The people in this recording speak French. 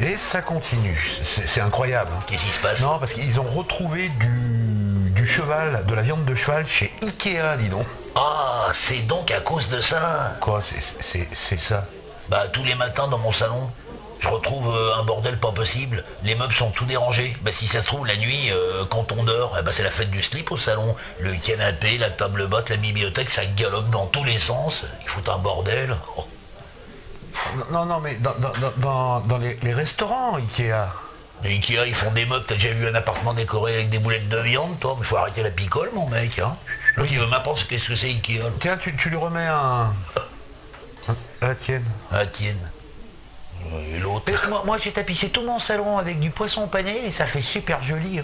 Et ça continue. C'est incroyable. Qu'est-ce qui se passe? Non, parce qu'ils ont retrouvé du, du cheval, de la viande de cheval chez Ikea, dis donc. Ah, c'est donc à cause de ça. Quoi, c'est ça? Bah, tous les matins dans mon salon, je retrouve euh, un bordel pas possible. Les meubles sont tout dérangés. Bah, si ça se trouve, la nuit, euh, quand on dort, eh bah, c'est la fête du slip au salon. Le canapé, la table basse, la bibliothèque, ça galope dans tous les sens. Il faut un bordel. Oh. Non, non, mais dans, dans- dans- dans- dans les, les restaurants Ikea. Mais Ikea, ils font des meubles. T'as déjà vu un appartement décoré avec des boulettes de viande, toi? Mais faut arrêter la picole, mon mec. Hein L'autre, il veut m'apprendre ce qu'est-ce que c'est Ikea? Tiens, tu, tu lui remets un. à la tienne. Ah, tienne. Moi, j'ai tapissé tout mon salon avec du poisson pané et ça fait super joli.